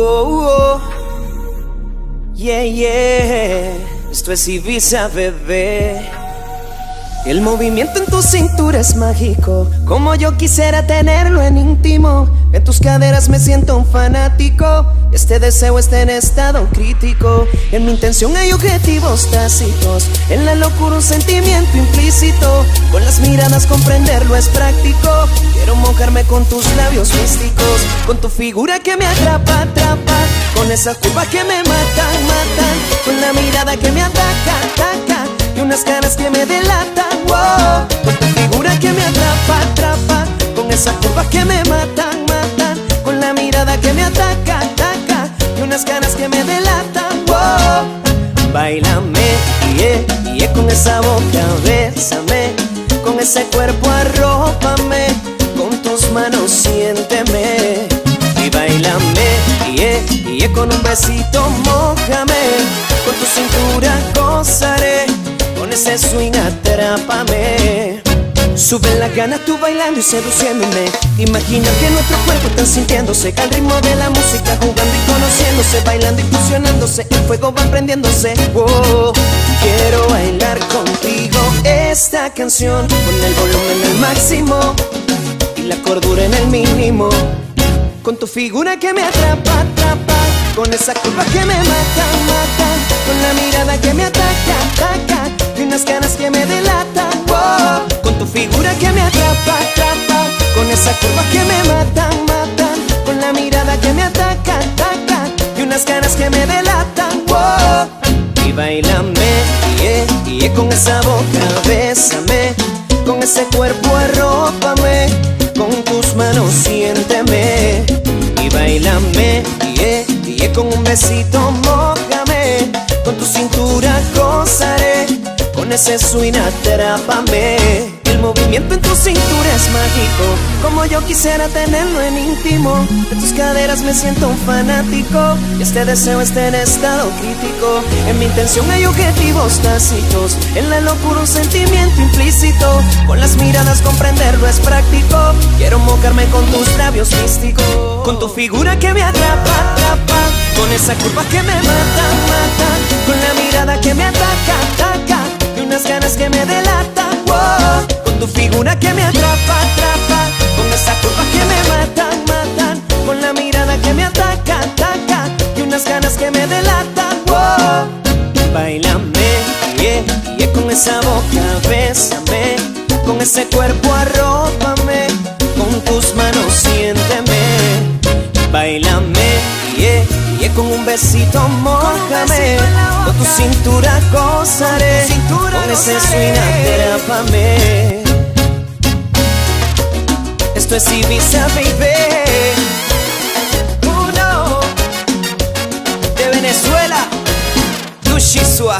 oh, oh. Yeah, yeah. Esto es Ibiza, bebé. El movimiento en tu cintura es mágico, como yo quisiera tenerlo en íntimo. En tus caderas me siento un fanático. Este deseo está en estado crítico. En mi intención hay objetivos tácitos. En la locura un sentimiento implícito. Con las miradas comprenderlo es práctico. Quiero mojarme con tus labios místicos. Con tu figura que me atrapa, atrapa. Con esa curva que me matan, matan. Con la mirada que me ataca, ataca. Y unas caras que me delatan, wow. Con tu figura que me atrapa, atrapa. Con esa curva que me matan, matan. Con la mirada que me ataca, ataca. Y unas ganas que me delatan, wow. Bailame, yeah, yeah, con esa boca, bésame. Con ese cuerpo, arrópame. Con tus manos, siénteme. Y bailame, yeah, yeah, con un besito, mojame. Con tu cintura, ese swing, atrápame. Suben las ganas tú bailando y seduciéndome. Imagina que nuestros cuerpos están sintiéndose Al ritmo de la música jugando y conociéndose Bailando y fusionándose, el fuego va prendiéndose. Wow. Quiero bailar contigo esta canción Con el volumen al máximo Y la cordura en el mínimo. Con tu figura que me atrapa, atrapa. Con esa curva que me mata, mata. Con la mirada que me ataca, ataca Y unas ganas que me delatan, wow. Con tu figura que me atrapa, atrapa. Con esa curva que me matan, matan Con la mirada que me ataca, ataca. Y unas ganas que me delatan, wow. Y bailame, yeah, yeah Con esa boca, bésame. Con ese cuerpo, arrópame. Con tus manos, siénteme. Y bailame, yeah, yeah Con un besito, mójame. Con tu cintura, gozaré Con ese swing, atrápame. El movimiento en tu cintura es mágico Como yo quisiera tenerlo en íntimo. De tus caderas me siento un fanático Y este deseo está en estado crítico. En mi intención hay objetivos tácitos En la locura un sentimiento implícito. Con las miradas comprenderlo es práctico Quiero mojarme con tus labios místicos. Con tu figura que me atrapa, atrapa Con esa curva que me mata que me delatan, wow. Con tu figura que me atrapa, atrapa. Con esa curva que me matan, matan. Con la mirada que me ataca, ataca. Y unas ganas que me delatan, wow. Bailame, yeah, yeah Con esa boca, bésame. Con ese cuerpo, arrópame. Con tus manos, siénteme besito mojame, con tu cintura gozaré, con ese swing aterápame. Esto es Ibiza, baby. Uno de Venezuela, Lushizua.